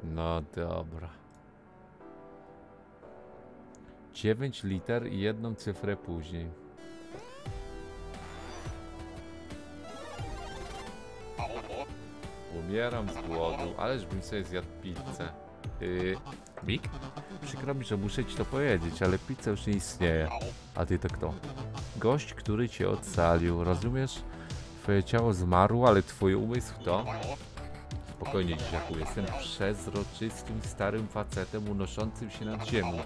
A: No dobra. 9 liter i jedną cyfrę później. Umieram z głodu, ależ bym sobie zjadł pizzę. Yy, Mik? Przykro mi, że muszę ci to powiedzieć, ale pizza już nie istnieje. A ty to kto? Gość, który cię ocalił, rozumiesz? Twoje ciało zmarło, ale twój umysł to? Spokojnie, dzieciaku, jestem przezroczystym, starym facetem unoszącym się nad ziemią.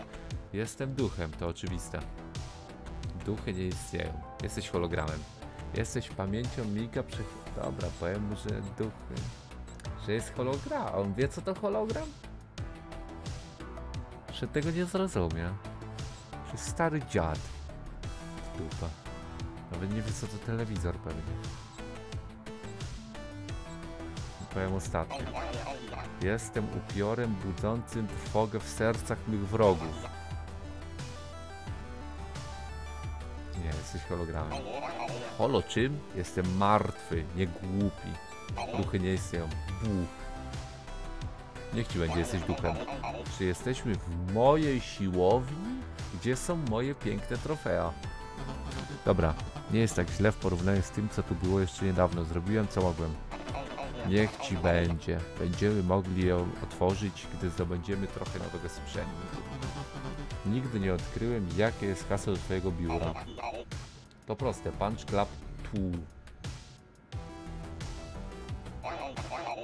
A: Jestem duchem, to oczywiste. Duchy nie istnieją. Jesteś hologramem. Jesteś pamięcią Mika przy... Dobra, powiem że duchy... Że jest hologram. On wie, co to hologram? Że tego nie zrozumie. Że stary dziad. Dupa. Nawet nie wie, co to telewizor pewnie. Powiem ostatnio. Jestem upiorem budzącym trwogę w sercach mych wrogów. Nie, jesteś hologramem. Holo czym? Jestem martwy, nie głupi. Duchy nie istnieją. Bóg. Niech ci będzie, jesteś duchem. Czy jesteśmy w mojej siłowni? Gdzie są moje piękne trofea? Dobra, nie jest tak źle w porównaniu z tym, co tu było jeszcze niedawno. Zrobiłem, co mogłem. Niech ci będzie. Będziemy mogli ją otworzyć, gdy zdobędziemy trochę nowego sprzętu. Nigdy nie odkryłem, jakie jest hasło do twojego biura. To proste. Punch Club 2.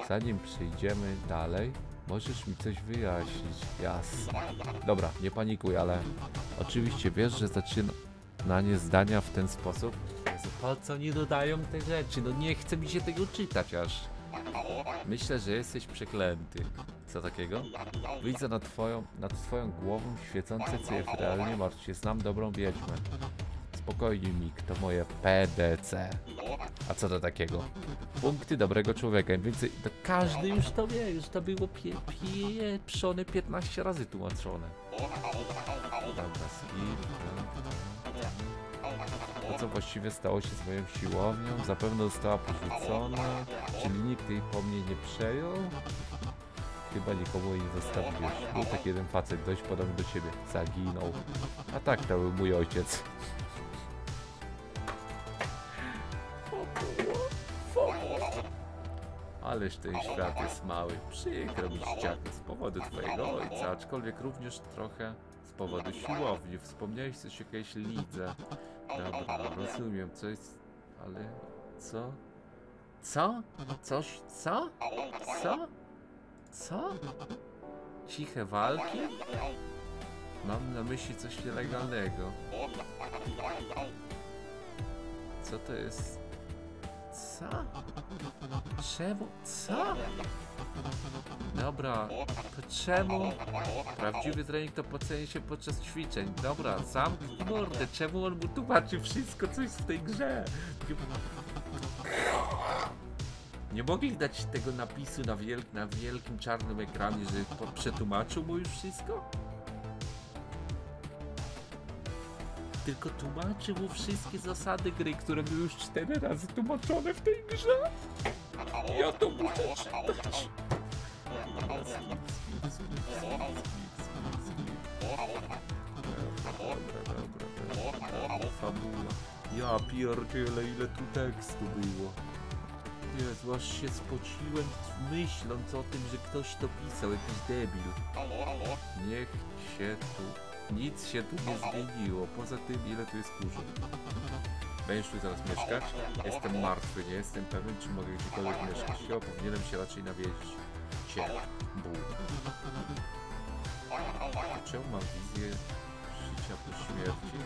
A: Zanim przejdziemy dalej, możesz mi coś wyjaśnić. Jasne. Dobra, nie panikuj, ale oczywiście wiesz, że zaczynanie zdania w ten sposób. Jezu, po co nie dodają te rzeczy? No nie chce mi się tego czytać aż. Myślę, że jesteś przeklęty. Co takiego? Widzę nad twoją, nad twoją głową świecące cyfry, martw się, znam dobrą wiedźmę. Spokojnie, Mik, to moje PDC. A co to takiego? Punkty dobrego człowieka. Im więcej. To każdy już to wie, już to było pie, pieprzone 15 razy tłumaczone. Dobra, skip. To co właściwie stało się z moją siłownią? Zapewne została porzucona. Czyli nikt jej po mnie nie przejął? Chyba nikomu jej nie zostawiłeś. Był taki jeden facet, dość podobny do ciebie. Zaginął. A tak, to był mój ojciec. Ależ ten świat jest mały. Przykro mi dzieciaku z powodu twojego ojca, aczkolwiek również trochę z powodu siłowni. Wspomniałeś coś o jakiejś lidze. Dobra, rozumiem, co jest... Ale... Co? Co? Coś... Co? Co? Co? Ciche walki? Mam na myśli coś nielegalnego. Co to jest? Co? Czemu? Co? Dobra, to czemu? Prawdziwy trening to pocenie się podczas ćwiczeń. Dobra, sam mordę, czemu on mu tłumaczy wszystko, co jest w tej grze? Nie mogli dać tego napisu na, wielk, na wielkim czarnym ekranie, że przetłumaczył mu już wszystko? Tylko tłumaczy mu wszystkie zasady gry, które były już cztery razy tłumaczone w tej grze. Ja to muszę czytać. Fabuła. Ja pierdzielę, ile tu tekstu było. Jezu, aż się spociłem myśląc o tym, że ktoś to pisał, jakiś debil. Niech się tu... Nic się tu nie zmieniło, poza tym ile tu jest kurzu. Będziesz tu zaraz mieszkać? Jestem martwy, nie jestem pewien, czy mogę gdziekolwiek mieszkać. Chyba powinienem się raczej nawiedzić. Cię. Ból. Czemu mam wizję życia po śmierci?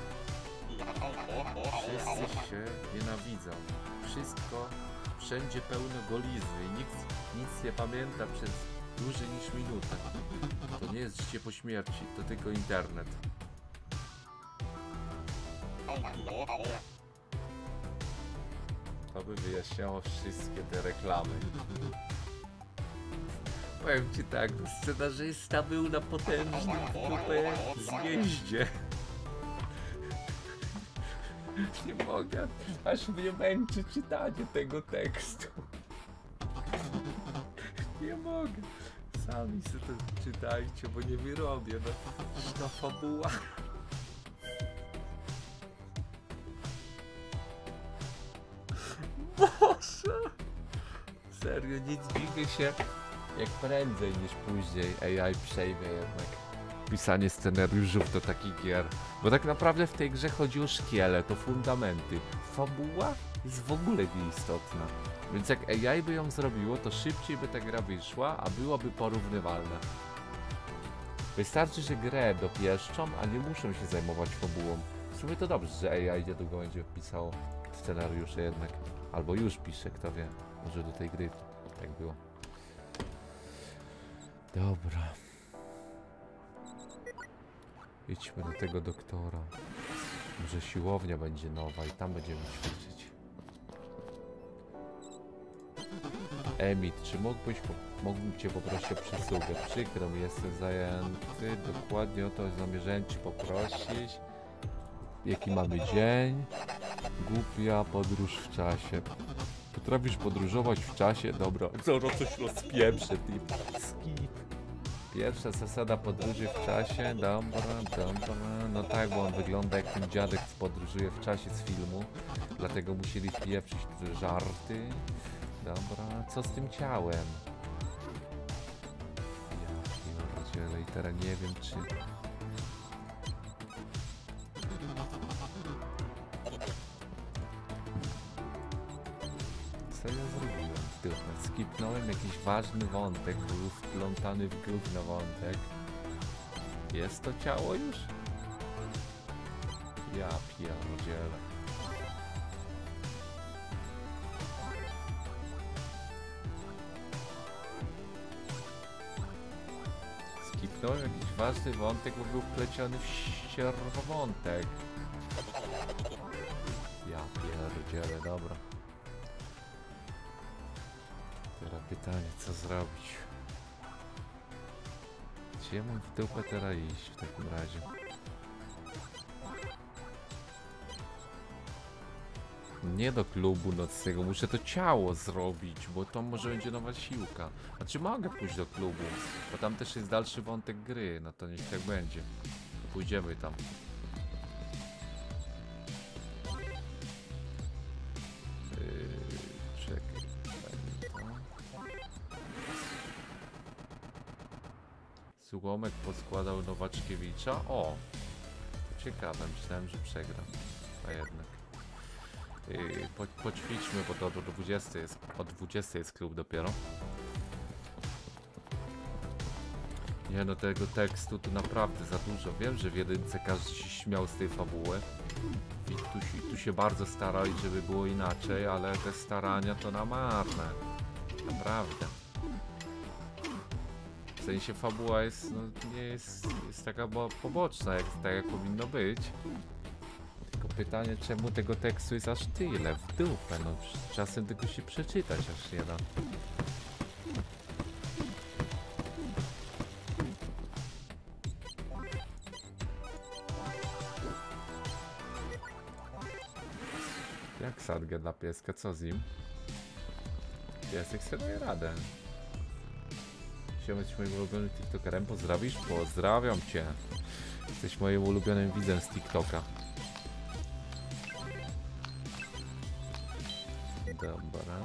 A: Wszyscy się nienawidzą. Wszystko wszędzie pełno golizny nikt nic nie pamięta przez dłużej niż minutę. To nie jest życie po śmierci, to tylko internet. To by wyjaśniało wszystkie te reklamy. Powiem ci tak, scenarzysta był na potężnym w dupę zjeździe. Nie mogę, aż mnie męczy czytanie tego tekstu. Nie mogę. Sami sobie to czytajcie, bo nie wyrobię. No, to fabuła. Boże! Serio, nie dziwię się, jak prędzej niż później AI przejmie jednak pisanie scenariuszów do takich gier. Bo tak naprawdę w tej grze chodzi o szkielet, o fundamenty. Fabuła jest w ogóle nieistotna. Więc jak AI by ją zrobiło, to szybciej by ta gra wyszła, a byłaby porównywalna. Wystarczy, że grę dopieszczą, a nie muszą się zajmować fabułą. W sumie to dobrze, że AI niedługo będzie pisało scenariusze jednak. Albo już pisze, kto wie. Może do tej gry tak było. Dobra. Idźmy do tego doktora. Może siłownia będzie nowa i tam będziemy ćwiczyć. Emit, czy mógłbyś, mógłbym cię poprosić o przysługę? Przykro mi, jestem zajęty. Dokładnie o to zamierzałem cię poprosić. Jaki mamy dzień? Głupia podróż w czasie. Potrafisz podróżować w czasie? Dobra, zaraz coś rozpieprzę, ty. Skip. Pierwsza zasada podróży w czasie, dobra, dobra, no tak, bo on wygląda jak ten dziadek podróżuje w czasie z filmu, dlatego musieli pieprzyć żarty. Dobra, co z tym ciałem? Ja pierdzielę i teraz nie wiem czy... Co ja zrobiłem? Dupę. Skipnąłem jakiś ważny wątek, był wplątany w gówno wątek. Jest to ciało już? Ja pierdzielę. Skipnąłem jakiś ważny wątek, bo był wpleciony w sierwowątek. Ja pierdzielę, dobra. Teraz pytanie, co zrobić? Gdzie mam w dupę teraz iść w takim razie? Nie do klubu nocnego, muszę to ciało zrobić, bo to może będzie nowa siłka. Znaczy mogę pójść do klubu, bo tam też jest dalszy wątek gry, no to niech tak będzie. Pójdziemy tam. Yy. Złomek poskładał Nowaczkiewicza. O! Ciekawe, myślałem, że przegra. A jednak. Yy, po, poćwiczmy, bo to do 20 jest. O 20 jest klub dopiero. Nie no, tego tekstu tu naprawdę za dużo. Wiem, że w jedynce każdy się śmiał z tej fabuły. I tu, tu się bardzo starali, żeby było inaczej, ale te starania to na marne. Naprawdę. W sensie fabuła jest, no, nie jest, jest taka bo, poboczna, jak, tak jak powinno być. Tylko pytanie, czemu tego tekstu jest aż tyle, w dupę, no czasem tylko się przeczytać aż nie da. Jak sadgę dla pieska, co z nim? Piesek sobie radę. Chciałem być moim ulubionym TikTokerem. Pozdrowisz? Pozdrawiam cię. Jesteś moim ulubionym widzem z TikToka. Dobra.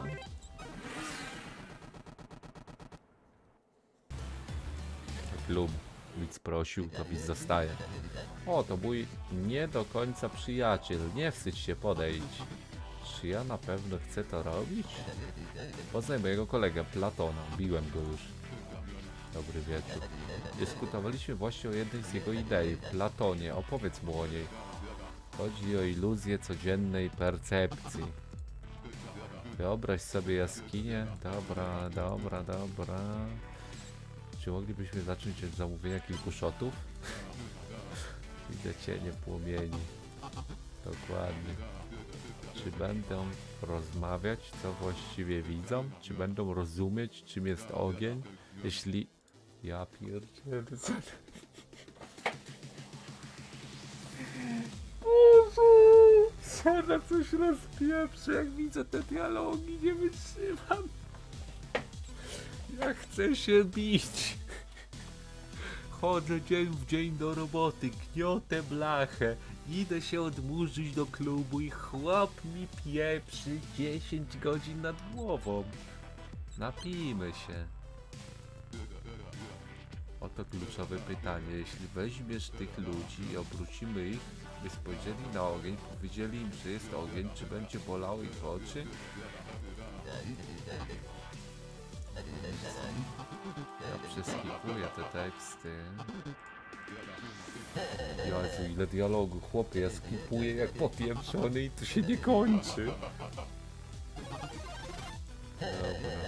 A: Lub widz prosił, to widz zostaje. O, to mój nie do końca przyjaciel. Nie wstydź się podejść. Czy ja na pewno chcę to robić? Poznaj mojego kolegę Platona. Biłem go już. Dobry wieczór. Dyskutowaliśmy właśnie o jednej z jego idei. Platonie, opowiedz mu o niej. Chodzi o iluzję codziennej percepcji. Wyobraź sobie jaskinię. Dobra, dobra, dobra. Czy moglibyśmy zacząć od zamówienia kilku shotów? Widzę cienie płomieni. Dokładnie. Czy będą rozmawiać, co właściwie widzą? Czy będą rozumieć, czym jest ogień? Jeśli... Ja pierdzielę! Czarna coś rozpieprzy, jak widzę te dialogi, nie wytrzymam. Ja chcę się bić. Chodzę dzień w dzień do roboty, gniotę blachę, idę się odmurzyć do klubu i chłop mi pieprzy 10 godzin nad głową. Napijmy się. Oto kluczowe pytanie. Jeśli weźmiesz tych ludzi i obrócimy ich, by spojrzeli na ogień, powiedzieli im, że jest ogień, czy będzie bolało ich oczy? Ja przeskipuję te teksty. Jezu, ile dialogu, chłopie, ja skipuję jak popieprzony i to się nie kończy. Dobra.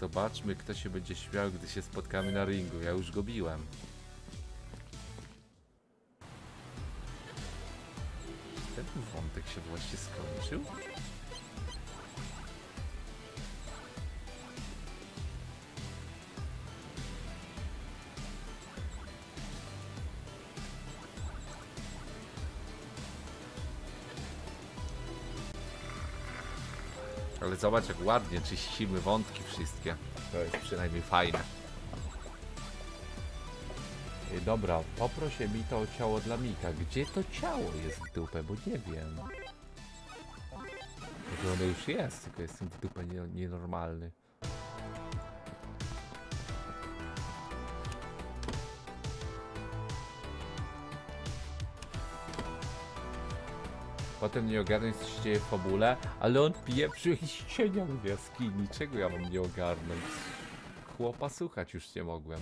A: Zobaczmy, kto się będzie śmiał, gdy się spotkamy na ringu. Ja już go biłem. Ten wątek się właśnie skończył? Zobacz jak ładnie czyścimy wątki wszystkie. To jest przynajmniej fajne. Ej, dobra, poproszę mi to ciało dla Mika. Gdzie to ciało jest w dupę, bo nie wiem. Może ono już jest, tylko jestem w dupę nie, nienormalny. Potem nie ogarnąć co się dzieje w fabule, ale on pieprzy jakiś cieniach w jaskini. Czego ja mam nie ogarnąć? Chłopa słuchać już nie mogłem.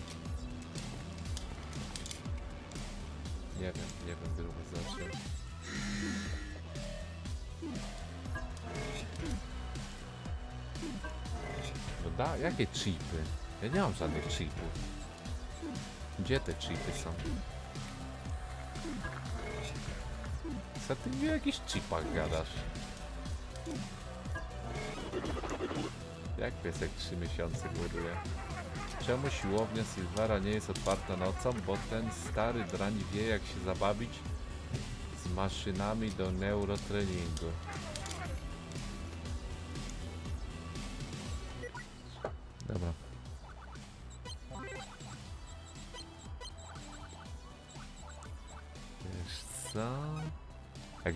A: Nie wiem, nie wiem, gruby zaczął. No da, jakie chipy? Ja nie mam żadnych chipów. Gdzie te chipy są? Co ty o jakichś chipach gadasz? Jak piesek 3 miesiące głoduje? Czemu siłownia Silvara nie jest otwarta nocą? Bo ten stary drań wie jak się zabawić z maszynami do neurotreningu.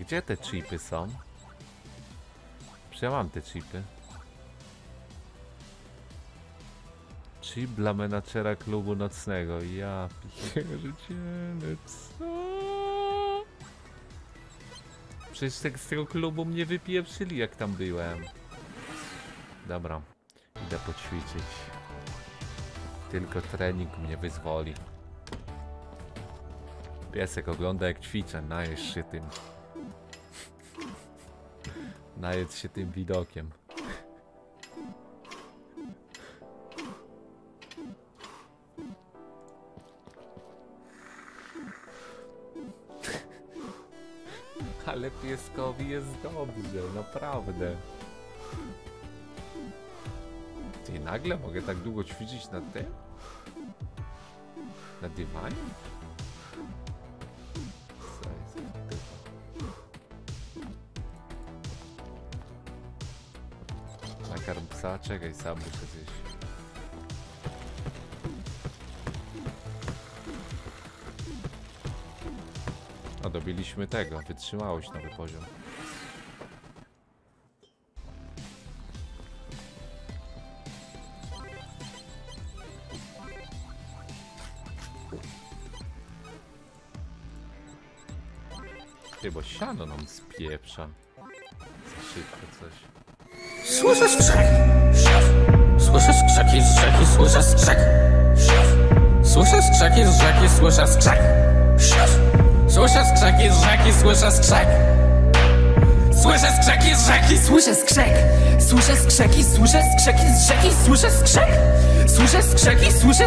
A: Gdzie te chipy są? Przecież ja mam te chipy. Chip dla menadżera klubu nocnego. Ja pierdzielę, co? Przecież tak z tego klubu mnie wypieprzyli jak tam byłem. Dobra, idę poćwiczyć. Tylko trening mnie wyzwoli. Piesek ogląda jak ćwiczę, najedz się tym. Najedz się tym widokiem. Ale pieskowi jest dobrze, naprawdę. Ty nagle mogę tak długo ćwiczyć na tym? Na dywanie? Psa? Czekaj, sam muszę zjeść. O, dobiliśmy tego. Wytrzymałość nowy poziom. Ty, bo siano nam spieprza. Za szybko coś.
B: Słyszę skrzek. Słyszę skrzeki z rzeki, słyszę skrzek. Słyszę skrzeki z rzeki, słyszę skrzek. Słyszę skrzeki z rzeki, słyszę skrzek. Słyszę skrzeki z rzeki,
C: Słyszę skrzek, słyszę skrzeki, słyszę skrzeki z rzeki, słyszę skrzek, słyszę skrzeki, słyszę